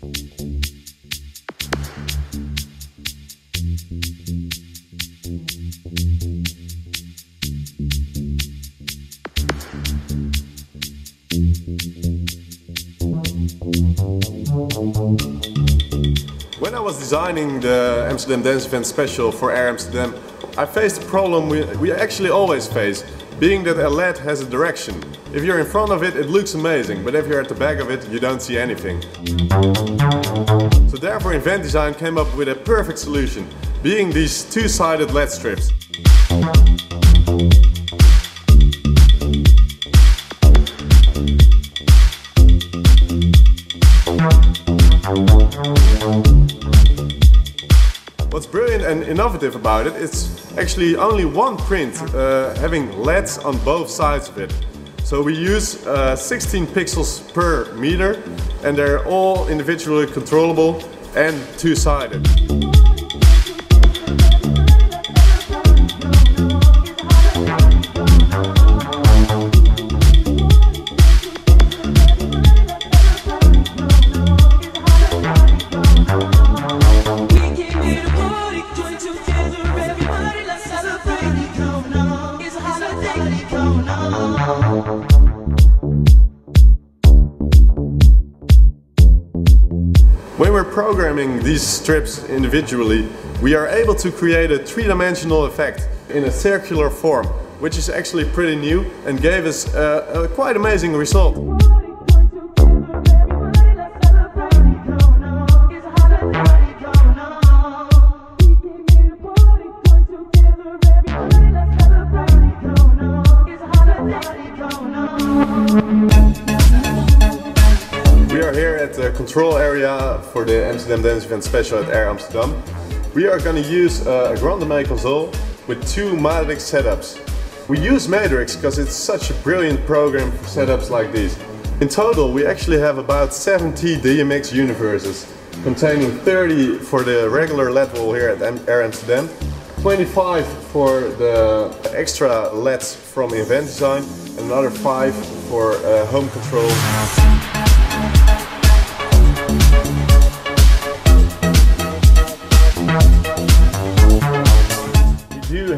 When I was designing the Amsterdam Dance Event Special for Air Amsterdam, I faced a problem we, we actually always face, being that a LED has a direction. If you're in front of it, it looks amazing, but if you're at the back of it, you don't see anything. So therefore Invent Design came up with a perfect solution, being these two-sided LED strips. What's brilliant and innovative about it, it's actually only one print uh, having LEDs on both sides of it. So we use uh, 16 pixels per meter and they're all individually controllable and two-sided. When we're programming these strips individually, we are able to create a three-dimensional effect in a circular form, which is actually pretty new and gave us a, a quite amazing result. We are here at the control area for the Amsterdam Dance Event Special at Air Amsterdam. We are going to use uh, a grandMA console with two MADRIX setups. We use MADRIX because it's such a brilliant program for setups like these. In total we actually have about 70 DMX universes, containing 30 for the regular LED wall here at Air Amsterdam, 25 for the extra LEDs from Invent Design, and another 5 for uh, home control.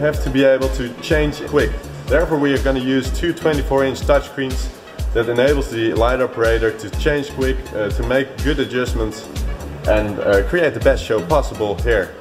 Have to be able to change quick. Therefore we are going to use two 24 inch touchscreens that enables the light operator to change quick, uh, to make good adjustments and uh, create the best show possible here